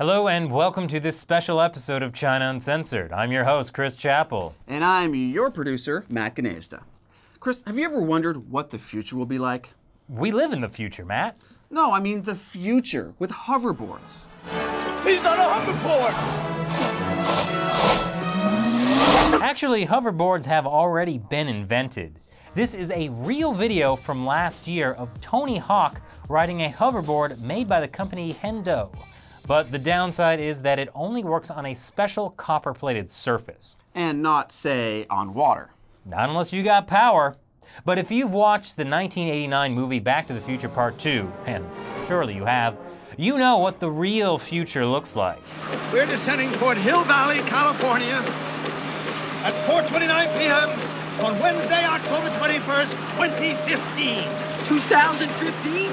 Hello and welcome to this special episode of China Uncensored. I'm your host, Chris Chappell. And I'm your producer, Matt Gnezda. Chris, have you ever wondered what the future will be like? We live in the future, Matt. No, I mean the future with hoverboards. He's on a hoverboard! Actually, hoverboards have already been invented. This is a real video from last year of Tony Hawk riding a hoverboard made by the company Hendo. But the downside is that it only works on a special copper plated surface. And not, say, on water. Not unless you got power. But if you've watched the 1989 movie Back to the Future Part 2, and surely you have, you know what the real future looks like. We're descending toward Hill Valley, California at 4.29 p.m. on Wednesday, October 21st, 2015. 2015?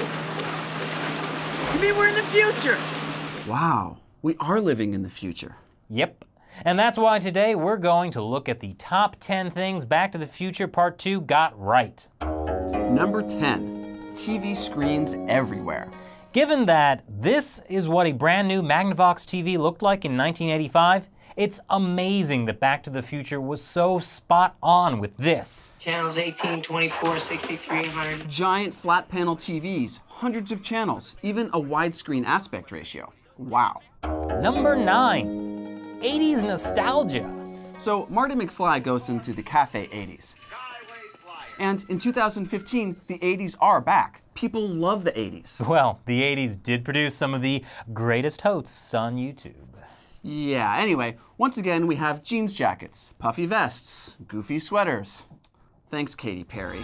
You mean we're in the future? Wow, we are living in the future. Yep. And that's why today we're going to look at the top 10 things Back to the Future Part 2 got right. Number 10 TV screens everywhere. Given that this is what a brand new Magnavox TV looked like in 1985, it's amazing that Back to the Future was so spot on with this. Channels 18, 24, 6300. Giant flat panel TVs, hundreds of channels, even a widescreen aspect ratio. Wow. Number 9. 80s nostalgia. So, Marty McFly goes into the cafe 80s. And in 2015, the 80s are back. People love the 80s. Well, the 80s did produce some of the greatest hosts on YouTube. Yeah, anyway, once again, we have jeans jackets, puffy vests, goofy sweaters. Thanks, Katy Perry.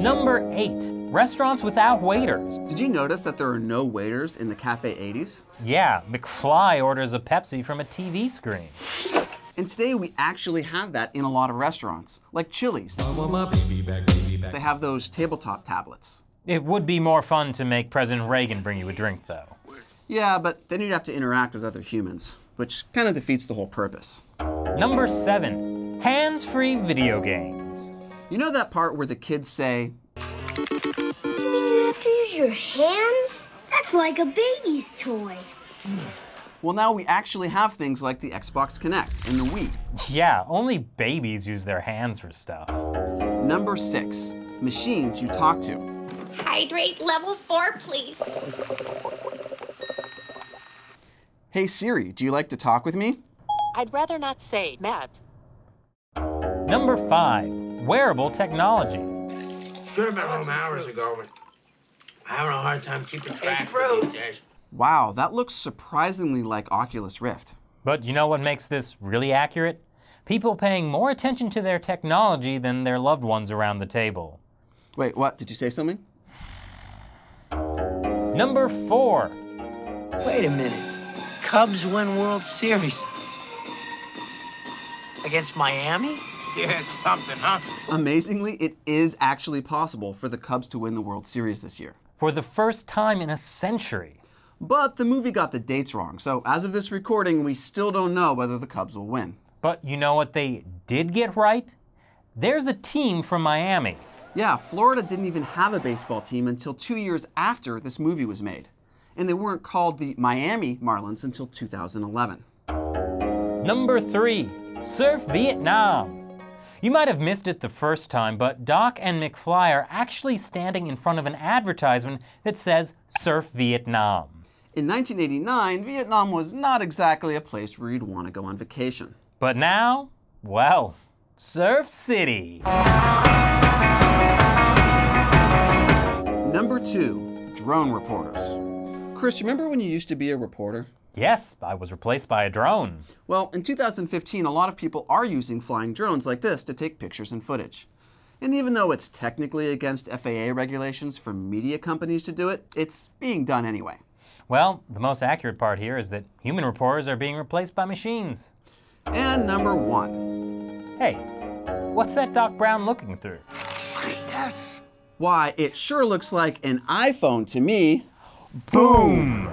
Number 8. Restaurants without waiters. Did you notice that there are no waiters in the Cafe 80s? Yeah, McFly orders a Pepsi from a TV screen. And today we actually have that in a lot of restaurants, like Chili's. They have those tabletop tablets. It would be more fun to make President Reagan bring you a drink, though. Yeah, but then you'd have to interact with other humans, which kind of defeats the whole purpose. Number 7. Hands free video games. You know that part where the kids say, your hands? That's like a baby's toy. well, now we actually have things like the Xbox Kinect and the Wii. Yeah, only babies use their hands for stuff. Number six, machines you talk to. Hydrate level four, please. Hey Siri, do you like to talk with me? I'd rather not say, Matt. Number 5. Wearable technology. Should have been home hours ago, but I'm having a hard time keeping track fruit. of these. Wow, that looks surprisingly like Oculus Rift. But you know what makes this really accurate? People paying more attention to their technology than their loved ones around the table. Wait, what? Did you say something? Number 4. Wait a minute. Cubs win World Series. Against Miami? Yeah, it's something, huh? Amazingly, it is actually possible for the Cubs to win the World Series this year. For the first time in a century. But the movie got the dates wrong, so as of this recording, we still don't know whether the Cubs will win. But you know what they did get right? There's a team from Miami. Yeah, Florida didn't even have a baseball team until two years after this movie was made. And they weren't called the Miami Marlins until 2011. Number 3. Surf Vietnam. You might have missed it the first time, but Doc and McFly are actually standing in front of an advertisement that says Surf Vietnam. In 1989, Vietnam was not exactly a place where you'd want to go on vacation. But now, well, Surf City. Number two, drone reporters. Chris, remember when you used to be a reporter? Yes, I was replaced by a drone. Well, in 2015, a lot of people are using flying drones like this to take pictures and footage. And even though it's technically against FAA regulations for media companies to do it, it's being done anyway. Well, the most accurate part here is that human reporters are being replaced by machines. And number one, Hey, what's that Doc Brown looking through? Yes. why, it sure looks like an iPhone to me. Boom!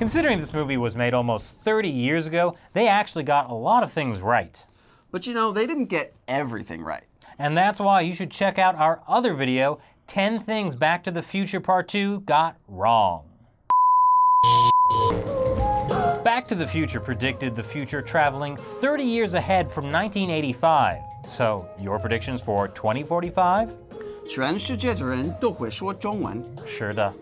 Considering this movie was made almost 30 years ago, they actually got a lot of things right. But you know, they didn't get everything right. And that's why you should check out our other video, 10 Things Back to the Future Part 2 Got Wrong. Back to the Future predicted the future traveling 30 years ahead from 1985. So, your predictions for 2045? 全世界的人都会说中文。是的。